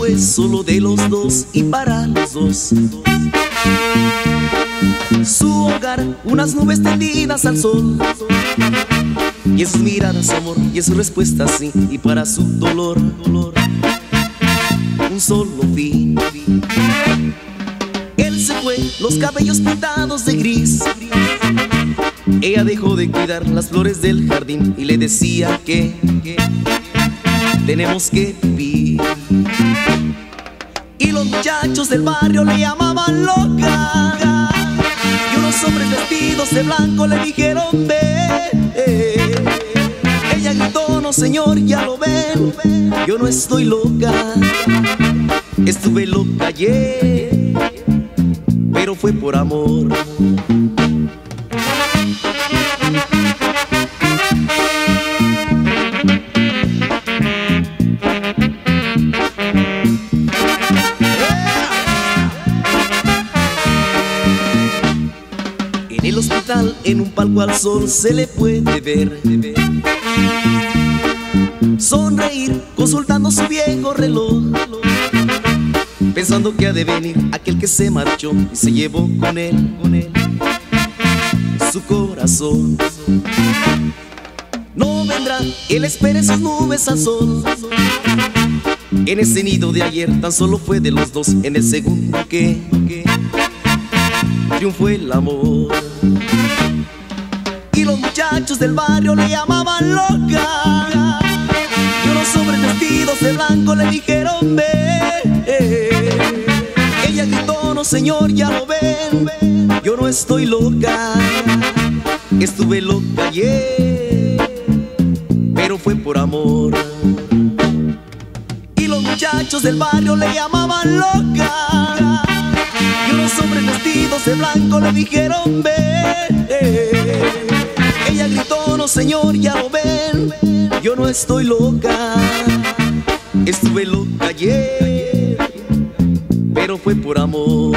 Fue solo de los dos y para los dos. Su hogar, unas nubes tendidas al sol. Y sus miradas amor, y en sus respuestas sí, y para su dolor, dolor, un solo fin. Él se fue, los cabellos pintados de gris. Ella dejó de cuidar las flores del jardín y le decía que tenemos que vivir. Los muchachos del barrio le llamaban loca. Y unos hombres vestidos de blanco le dijeron ve. Ella gritó, no señor, ya lo ven. Yo no estoy loca. Estuve loca ayer, pero fue por amor. En el hospital, en un palco al sol, se le puede ver. Sonreír, consultando su viejo reloj. Pensando que ha de venir aquel que se marchó y se llevó con él, con él, su corazón. No vendrá, él espera sus nubes al sol. En ese nido de ayer tan solo fue de los dos en el segundo que, que triunfó el amor. Y los muchachos del barrio le llamaban loca. Y unos hombres vestidos de blanco le dijeron ve. Ella gritó, no señor, ya lo ven. Yo no estoy loca. Estuve loca ayer, pero fue por amor. Y los muchachos del barrio le llamaban loca. Y unos hombres vestidos de blanco le dijeron ve. Ella gritó, no señor, ya lo ven. Yo no estoy loca. Estuve loca ayer, pero fue por amor.